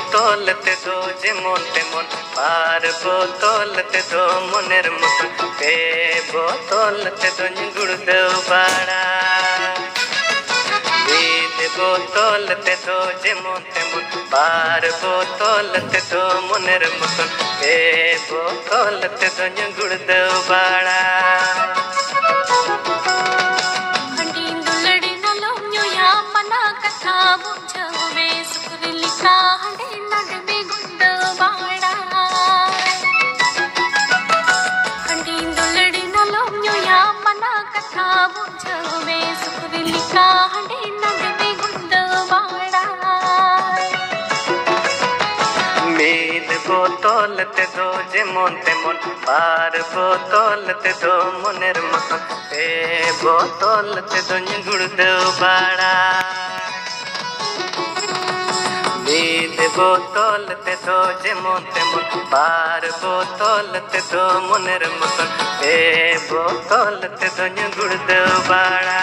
বোতলতে দো যেমন তেমন পার বোতলতে দো মনের মতন পে বোতলতে দো গুড় দেও বাড়া বেদ বোতলতে দো যেমন তেমন পার বোতলতে দো মনের মতন পে বোতলতে দো গুড় দেও বাড়া মেদ বোতলতে দো যেমন তেমন পার বোতলতে দো মনের মতন এ বোতলতে দো গুড় দেও বাড়া মেদ বোতলতে দো যেমন তেমন পার বোতলতে দো মনের মতন এ বোতলতে দো গুড় দেও বাড়া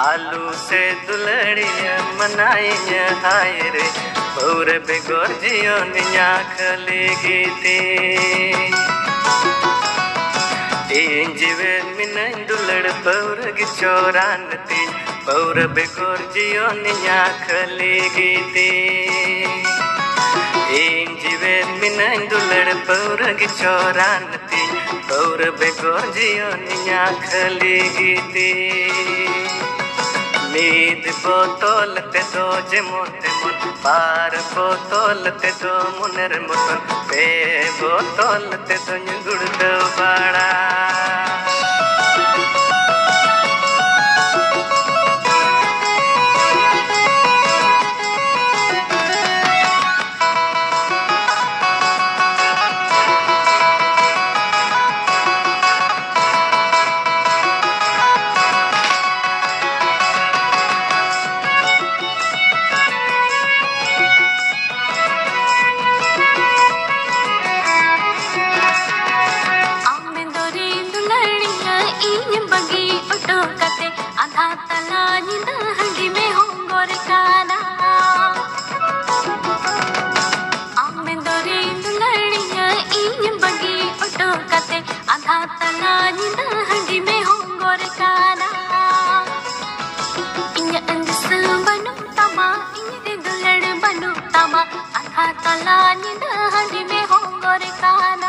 आलू से दुलड़िया मनाइया आए रे बौर बेगोर जियो निया खले गीते तीन जीवे मिनन दुलड़ बौर गिचोरान ते बौर बेगोर जियो निया खले गीते तीन जीवे मिनन दुलड़ बौर गिचोरान ते बौर बेगोर जियो निया खले गीते हमीद বোতল তে দো যে মতে মন পার বোতল তে দো মনের মতন পে বোতল তে দো গুড় দো বাড়া ಈ ಬಗಿ ಒಟ್ಟು ಕತೆ ಅಧಾ ತಲಾನಿಂದ ಹಂಡಿ ಮೇ ಹೋಗೋರೆ ಕಾಲ ಆಮೆಂದೊರೆ ದುಲಳಿಯ ಈ ಬಗಿ ಒಟ್ಟು ಕತೆ ಅಧಾ ತಲಾನಿಂದ ಹಂಡಿ ಮೇ ಹೋಗೋರೆ ಕಾಲ ಇನ್ನ ಅಂದಿಸ ಬನು ತಮ ಇನ್ನಿದೆ ದುಲಡ ಬನು ತಮ ಅಧಾ ತಲಾನಿಂದ ಹಂಡಿ ಮೇ ಹೋಗೋರೆ ಕಾಲ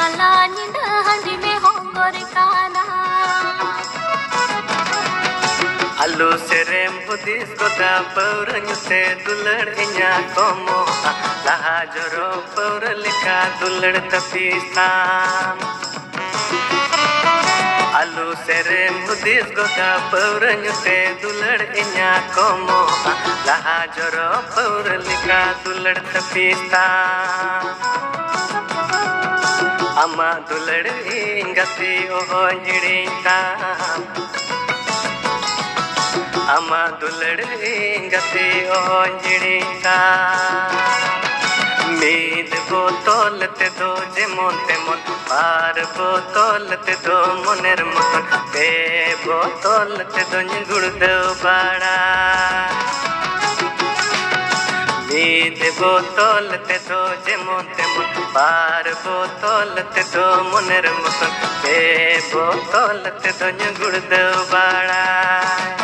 Ninda handi me आलू से रेम बुदिस गोदा पौरंग से दुलड़ इन्या कोमो लहा जोरो पौर लिखा दुलड़ तपीस्तान आलू से रेम बुदिस गोदा पौरंग से दुलड़ इन्या कोमो लहा जोरो पौर लिखा दुलड़ तपीस्तान ama duladinga siyo hidinga ama duladinga siyo hidinga मेल बोतलते दो जे मोते मन पार बोतलते दो मनेर मतन बे बोतलते दो गुड़ दो बाड़ा মিদ বোতল তে তো যেমন তেমন বার বোতল তে তো মনের মতন বে বোতল তে তো গুড় বাড়ায়